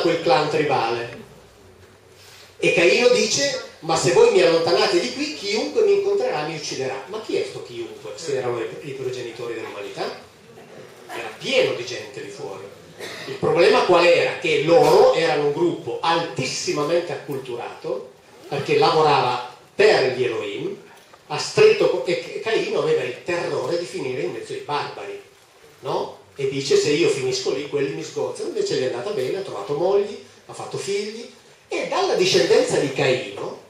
quel clan tribale. E Caino dice, ma se voi mi allontanate di qui, chiunque mi incontrerà mi ucciderà. Ma chi è sto chiunque, se erano i progenitori dell'umanità? Era pieno di gente lì fuori. Il problema qual era? Che loro erano un gruppo altissimamente acculturato, perché lavorava per gli Elohim, a stretto, e Caino aveva il terrore di finire in mezzo ai barbari, no? E dice se io finisco lì quelli mi sgozzano, invece gli è andata bene, ha trovato mogli, ha fatto figli, e dalla discendenza di Caino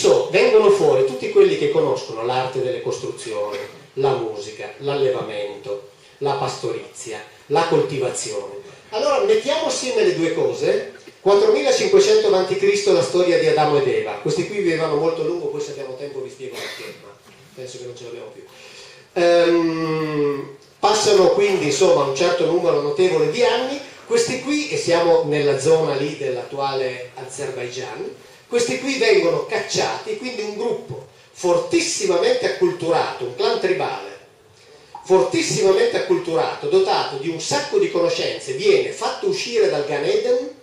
so, vengono fuori tutti quelli che conoscono l'arte delle costruzioni, la musica, l'allevamento, la pastorizia, la coltivazione. Allora mettiamo assieme le due cose 4500 a.C. la storia di Adamo ed Eva. Questi qui vivevano molto lungo, poi se abbiamo tempo vi spiego perché, ma penso che non ce l'abbiamo più. Ehm, passano quindi insomma un certo numero notevole di anni, questi qui, e siamo nella zona lì dell'attuale Azerbaijan, questi qui vengono cacciati, quindi un gruppo fortissimamente acculturato, un clan tribale, fortissimamente acculturato, dotato di un sacco di conoscenze, viene fatto uscire dal Gan Eden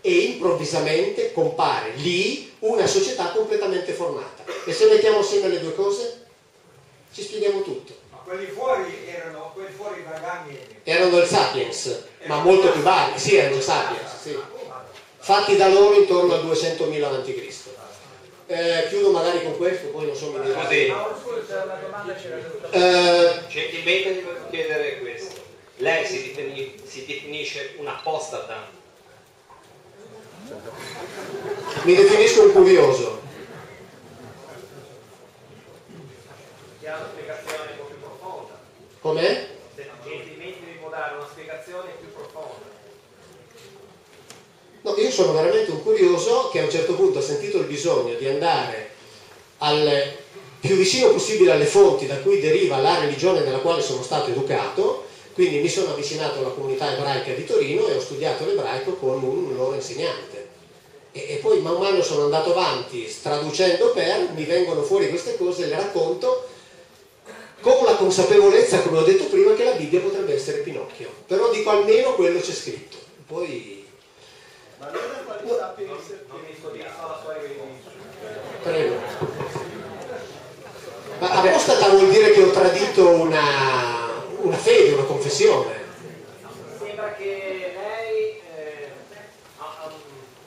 e improvvisamente compare lì una società completamente formata. E se mettiamo assieme le due cose, ci spieghiamo tutto. Quelli fuori erano, quelli fuori vagani? Erano il Sapiens, ma molto più vari, sì, erano i Sapiens, sì. Fatti da loro intorno al 200.000 a.C. Eh, chiudo magari con questo, poi non so mi dirà. Così. Eh, Gentilmente ti voglio chiedere questo. Lei si, si definisce un apostata mi definisco un curioso. Chiaro una spiegazione un po' più Com'è? Gentilmente mi può dare una spiegazione più profonda. No, io sono veramente un curioso che a un certo punto ha sentito il bisogno di andare al più vicino possibile alle fonti da cui deriva la religione nella quale sono stato educato, quindi mi sono avvicinato alla comunità ebraica di Torino e ho studiato l'ebraico con un loro insegnante e, e, poi man mano sono andato avanti traducendo per, mi vengono fuori queste cose, le racconto con la consapevolezza, come ho detto prima, che la Bibbia potrebbe essere Pinocchio. Però dico almeno quello c'è scritto. Poi... Ma non è qualità no, non mi soddisfa la sua Prego. Ma apostata vuol dire che ho tradito una, una fede, una confessione. Sembra che lei eh, ha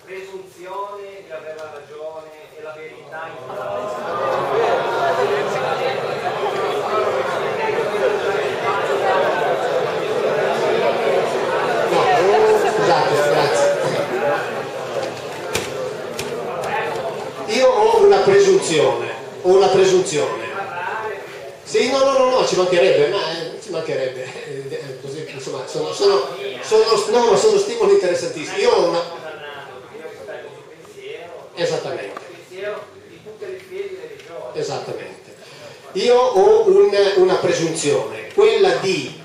presunzione di avere la ragione e la verità in No, scusate, grazie. Io ho una presunzione, una presunzione. Sì, no, no, no, no, ci mancherebbe, ma eh, ci mancherebbe. Eh, così, insomma, sono, sono, sono, no, sono stimoli interessantissimi. Io ho una, Esattamente. Esattamente. Io ho un, una presunzione, quella di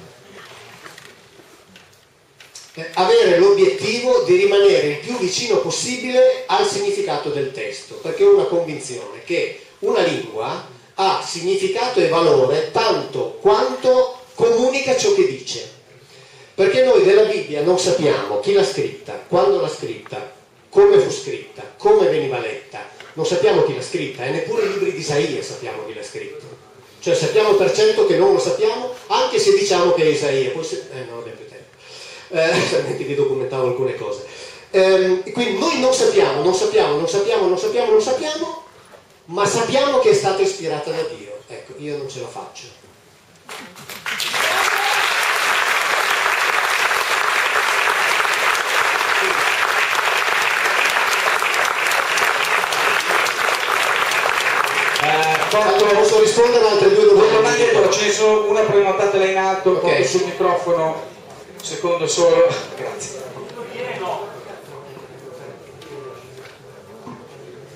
avere l'obiettivo di rimanere il più vicino possibile al significato del testo, perché ho una convinzione che una lingua ha significato e valore tanto quanto comunica ciò che dice. Perché noi della Bibbia non sappiamo chi l'ha scritta, quando l'ha scritta, come fu scritta, come veniva letta, non sappiamo chi l'ha scritta e neppure i libri di Isaia sappiamo chi l'ha scritto. Cioè sappiamo per cento che non lo sappiamo, anche se diciamo che è Isaia, poi se... eh, tempo, eh, vi documentavo alcune cose. Eh, quindi noi non sappiamo, non sappiamo, non sappiamo, non sappiamo, non sappiamo, ma sappiamo che è stata ispirata da Dio. Ecco, io non ce la faccio. fatto... Posso rispondere a altre due domande? Domande però ce ne sono una prenotatela in alto, okay. sul microfono, secondo solo. Grazie.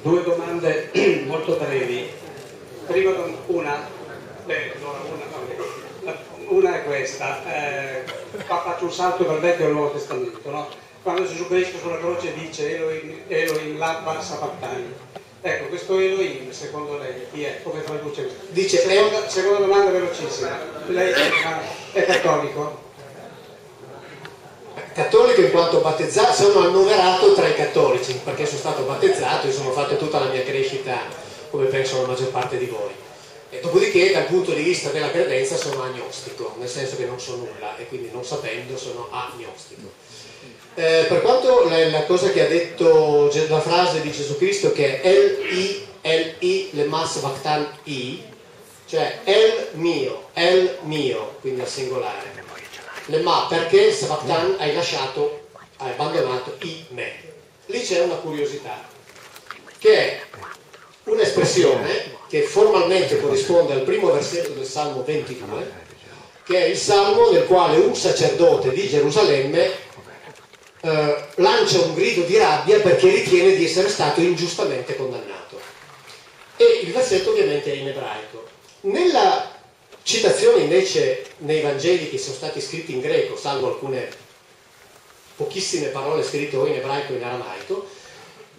Due domande molto brevi. Prima una, beh, una, una è questa, eh, faccio un salto dal Vecchio al Nuovo Testamento, no? quando Gesù Cristo sulla croce dice Elohim, Elohim Labba Sabattani Ecco, questo Elohim, secondo lei, chi è? Come traduce questo? Dice, seconda, seconda domanda velocissima. Lei è cattolico? Cattolico in quanto battezzato, sono annoverato tra i cattolici, perché sono stato battezzato e sono fatto tutta la mia crescita come penso la maggior parte di voi. E dopodiché dal punto di vista della credenza sono agnostico, nel senso che non so nulla e quindi non sapendo sono agnostico. Eh, per quanto la, la, cosa che ha detto la frase di Gesù Cristo che è El-I, El-I, le mas vaktan I, cioè El mio, El mio, quindi al singolare. Le ma perché Sabaktan hai lasciato, hai abbandonato I me. Lì c'è una curiosità, che è un'espressione che formalmente corrisponde al primo versetto del Salmo 22, che è il salmo nel quale un sacerdote di Gerusalemme eh, lancia un grido di rabbia perché ritiene di essere stato ingiustamente condannato. E il versetto ovviamente è in ebraico. Nella citazione invece nei Vangeli che sono stati scritti in greco, salvo alcune pochissime parole scritte o in ebraico o in aramaico,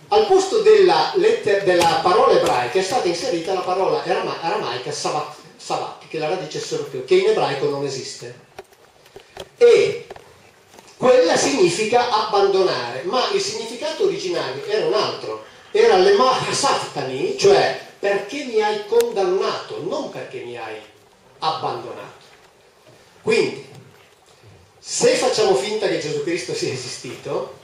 al posto della, letter, della parola ebraica è stata inserita la parola aramaica sabat, sabat che è la radice sorpio, che in ebraico non esiste. E quella significa abbandonare, ma il significato originario era un altro, era le mahasaftani, cioè perché mi hai condannato, non perché mi hai abbandonato. Quindi, se facciamo finta che Gesù Cristo sia esistito,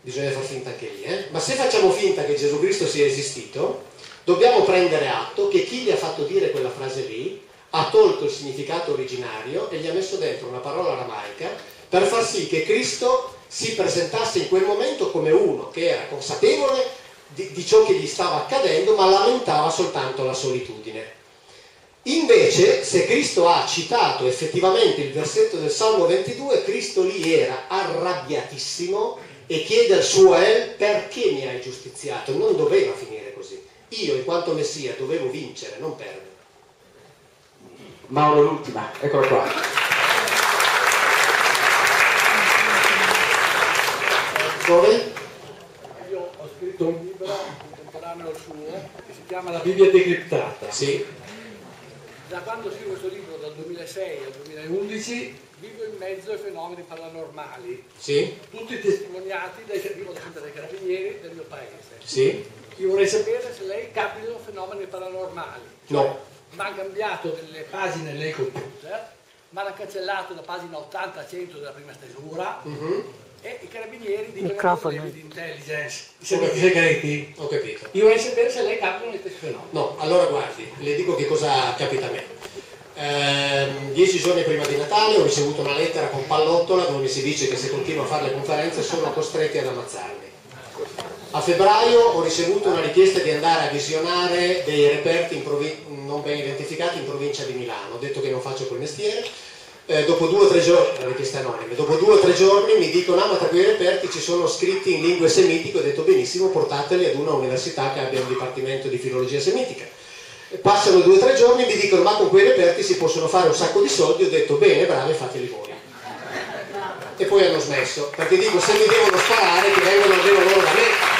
bisogna far finta anche lì, eh? ma se facciamo finta che Gesù Cristo sia esistito, dobbiamo prendere atto che chi gli ha fatto dire quella frase lì ha tolto il significato originario e gli ha messo dentro una parola aramaica per far sì che Cristo si presentasse in quel momento come uno che era consapevole di, di ciò che gli stava accadendo ma lamentava soltanto la solitudine. Invece, se Cristo ha citato effettivamente il versetto del Salmo 22, Cristo lì era arrabbiatissimo e chiede al suo El perché mi hai giustiziato, non doveva finire così. Io, in quanto Messia, dovevo vincere, non perdere. Mauro l'ultima, eccolo qua. Dove? Scritto un libro contemporaneo suo che si chiama La Bibbia decriptata. Sì. Da quando scrivo questo libro, dal 2006 al 2011, vivo in mezzo ai fenomeni paranormali. Sì. Tutti testimoniati dai, sempre dai carabinieri del mio paese. Sì. Io vorrei sapere se lei capitano fenomeni paranormali. No mi hanno cambiato delle pagine nel computer, mi hanno cancellato da pagina 80 a 100 della prima stesura uh-huh. E i carabinieri dicono Microfono. che di intelligence, i servizi segreti. Ho capito. Io vorrei sapere se lei capita gli stessi fenomeni. No, allora guardi, le dico che cosa capita a me. Eh, dieci giorni prima di Natale ho ricevuto una lettera con pallottola dove mi si dice che se continuo a fare le conferenze sono costretti ad ammazzarmi. A febbraio ho ricevuto una richiesta di andare a visionare dei reperti non ben identificati in provincia di Milano. Ho detto che non faccio quel mestiere. Eh, dopo due o tre giorni, richieste anonime, dopo due o tre giorni mi dicono, ah, ma tra quei reperti ci sono scritti in lingue semitiche, ho detto benissimo, portateli ad una università che abbia un dipartimento di filologia semitica. Passano due o tre giorni e mi dicono, ma con quei reperti si possono fare un sacco di soldi, ho detto bene, bravi, fateli voi. E poi hanno smesso, perché dico, se mi devono sparare, che vengono almeno loro da me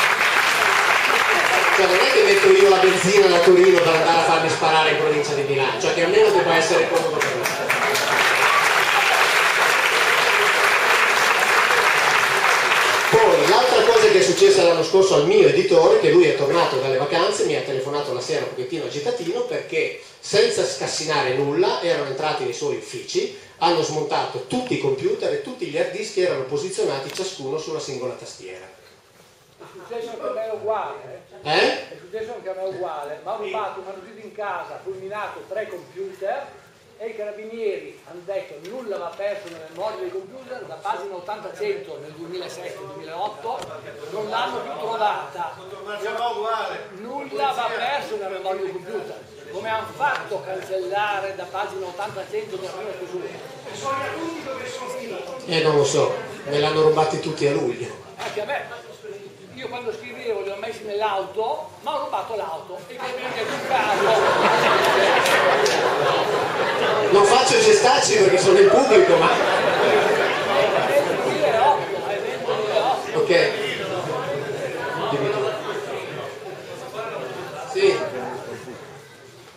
cioè non è che metto io la benzina da Torino per andare a farmi sparare in provincia di Milano, cioè che almeno debba essere comodo per me. Poi l'altra cosa che è successa l'anno scorso al mio editore, che lui è tornato dalle vacanze, mi ha telefonato la sera un pochettino agitatino perché senza scassinare nulla erano entrati nei suoi uffici, hanno smontato tutti i computer e tutti gli hard disk erano posizionati ciascuno sulla singola tastiera. È successo anche a me uguale. Eh? È successo anche a me uguale. Ma ho rubato, chiuso in casa, fulminato tre computer e i carabinieri hanno detto nulla va perso nella memoria dei computer da pagina 80-100 nel 2007-2008 non l'hanno più trovata. Nulla va perso nella memoria dei computer. Come hanno fatto a cancellare da pagina 80-100 della prima stesura? Eh non lo so me l'hanno rubati tutti a luglio. Anche a me. Io quando scrivevo messi nell'auto, ma ho rubato l'auto e che viene più caso. Non faccio gestacci perché sono in pubblico, ma. Ok. Dimmi tu. Sì.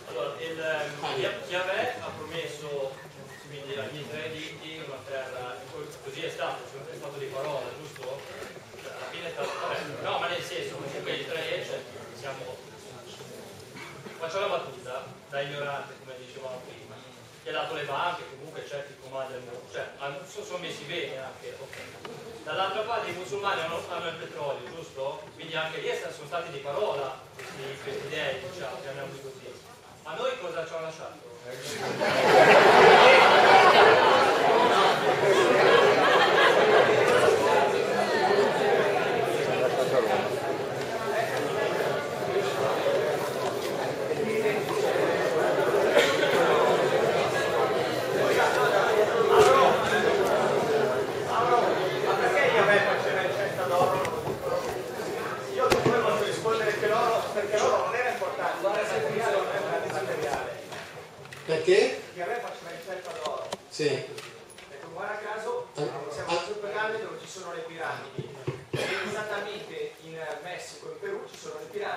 Allora, il, Chiavè ha promesso, quindi agli israeliti, è stato, è stato di parola, giusto? Cioè, alla fine è stato, vabbè, no, ma nel senso, comunque i tre cioè, siamo, faccio la battuta, da ignorante, come dicevamo prima, che ha dato le banche, comunque certi comandi al mondo, cioè sono messi bene anche, ok. Dall'altra parte i musulmani hanno, hanno, il petrolio, giusto? Quindi anche lì sono stati di parola questi, questi dei, diciamo, chiamiamoli così. A noi cosa ci hanno lasciato?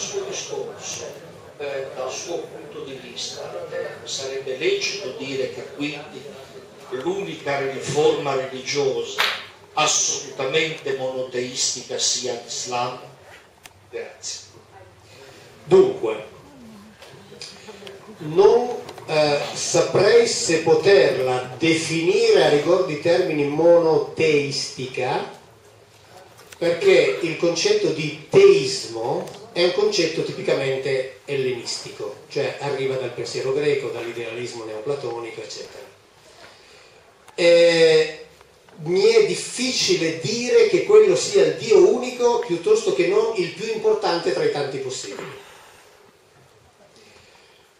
Suo discorso, eh, dal suo punto di vista, eh, sarebbe lecito dire che quindi l'unica riforma religiosa assolutamente monoteistica sia l'Islam? Grazie. Dunque, non eh, saprei se poterla definire a rigor di termini monoteistica perché il concetto di teismo è un concetto tipicamente ellenistico, cioè arriva dal pensiero greco, dall'idealismo neoplatonico, eccetera eh, mi è difficile dire che quello sia il Dio unico piuttosto che non il più importante tra i tanti possibili.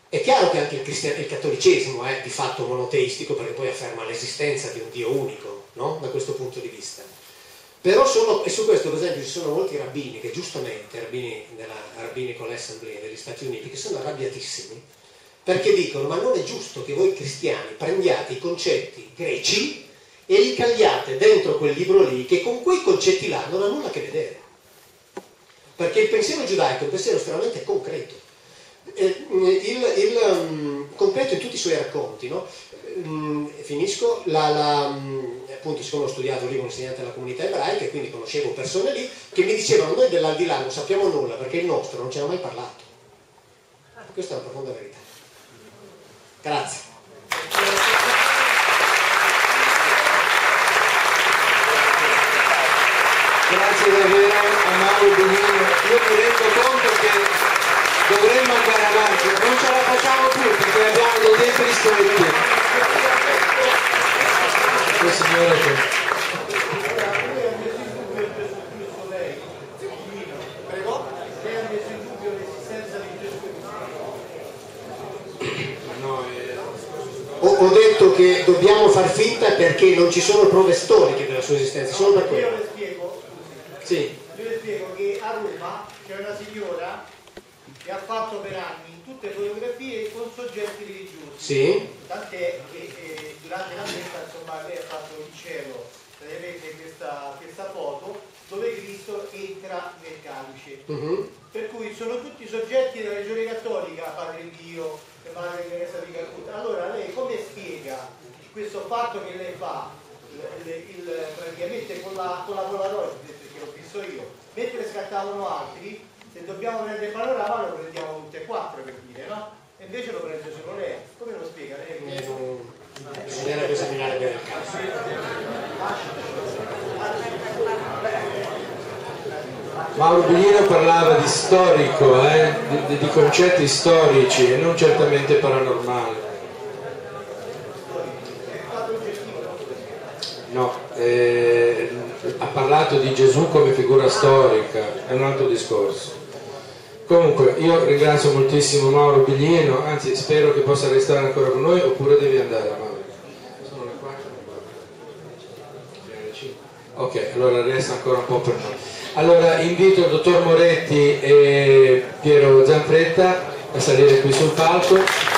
È chiaro che anche il, il cattolicesimo è di fatto monoteistico perché poi afferma l'esistenza di un Dio unico, no? da questo punto di vista. Però sono, e su questo per esempio ci sono molti rabbini che giustamente, rabbini della Rabbinical Assembly degli Stati Uniti, che sono arrabbiatissimi perché dicono ma non è giusto che voi cristiani prendiate i concetti greci e li cagliate dentro quel libro lì che con quei concetti là non ha nulla a che vedere. Perché il pensiero giudaico è un pensiero estremamente concreto. Eh, il, il um, concreto in tutti i suoi racconti, no? um, finisco, la, la, um, appunto siccome ho studiato lì con insegnante della comunità ebraica e quindi conoscevo persone lì che mi dicevano noi dell'aldilà non sappiamo nulla perché il nostro non ci hanno mai parlato. Questa è una profonda verità. Grazie. Grazie davvero a Mauro Bonino. Io mi rendo conto che dovremmo andare avanti, non ce la facciamo più perché abbiamo dei tempi ristretti. Signore, ho detto che dobbiamo far finta perché non ci sono prove storiche della sua esistenza, solo per quello. Io le spiego, sì. io le spiego che a Roma c'è una signora fatto per anni tutte le fotografie con soggetti religiosi. Sì. Tant'è che eh, durante la messa insomma lei ha fatto il cielo, vedete questa, questa foto dove Cristo entra nel calice. Uh mhm. -huh. Per cui sono tutti soggetti della religione cattolica, Padre Dio, Madre Teresa di Calcutta. Allora lei come spiega questo fatto che lei fa il, il, praticamente con la, con la Polaroid, che l'ho visto io, mentre scattavano altri, se dobbiamo prendere panorama lo prendiamo tutti e quattro per dire, no? E invece lo prende solo lei. Come lo spiega lei? Eh, non... Bisognerebbe esaminare bene il caso. Mauro Buglino parlava di storico, eh? di, di, concetti storici e non certamente paranormali. No, eh, ha parlato di Gesù come figura storica, è un altro discorso. Comunque io ringrazio moltissimo Mauro Biglino, anzi spero che possa restare ancora con noi oppure devi andare Mauro. Ok, allora resta ancora un po' per noi. Allora invito il dottor Moretti e Piero Gianfretta a salire qui sul palco.